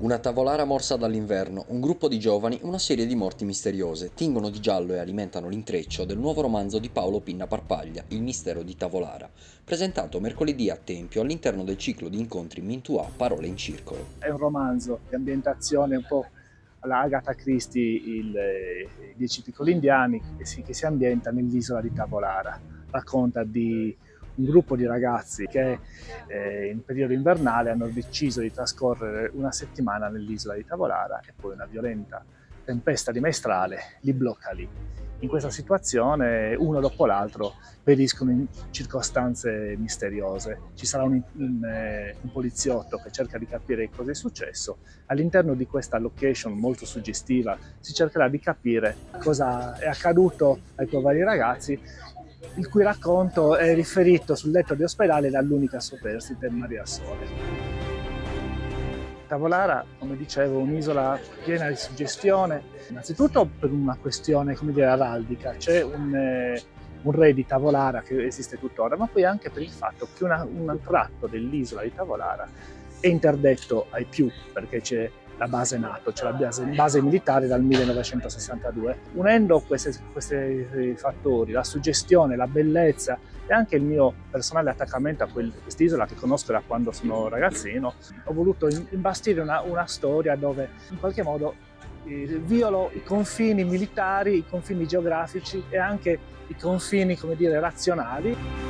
Una tavolara morsa dall'inverno, un gruppo di giovani, una serie di morti misteriose, tingono di giallo e alimentano l'intreccio del nuovo romanzo di Paolo Pinna Parpaglia, Il mistero di Tavolara, presentato mercoledì a Tempio all'interno del ciclo di incontri Mintua Parole in Circolo. È un romanzo di ambientazione un po' alla Agatha Christie, il, i Dieci piccoli indiani, che si, che si ambienta nell'isola di Tavolara. Racconta di un gruppo di ragazzi che eh, in periodo invernale hanno deciso di trascorrere una settimana nell'isola di Tavolara e poi una violenta tempesta di maestrale li blocca lì. In questa situazione uno dopo l'altro periscono in circostanze misteriose. Ci sarà un, un, eh, un, poliziotto che cerca di capire cosa è successo. All'interno di questa location molto suggestiva si cercherà di capire cosa è accaduto ai poveri ragazzi il cui racconto è riferito sul letto di ospedale dall'unica superstite Maria Sole. Tavolara, come dicevo, è un'isola piena di suggestione, innanzitutto per una questione, come dire, araldica, c'è un, eh, un, re di Tavolara che esiste tuttora, ma poi anche per il fatto che una, un tratto dell'isola di Tavolara è interdetto ai più, perché c'è la base NATO, cioè la base, base militare dal 1962. Unendo questi fattori, la suggestione, la bellezza e anche il mio personale attaccamento a quest'isola che conosco da quando sono ragazzino, ho voluto imbastire una, una storia dove in qualche modo eh, violo i confini militari, i confini geografici e anche i confini, come dire, razionali.